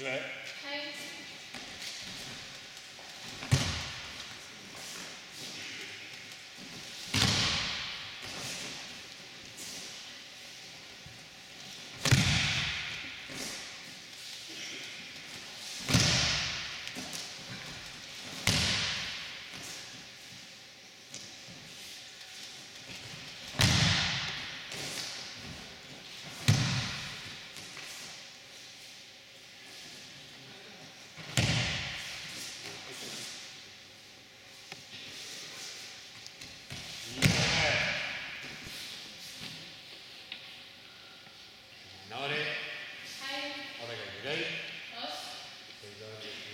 Jeanette? Hi. 直れ。はい。お願い、願い。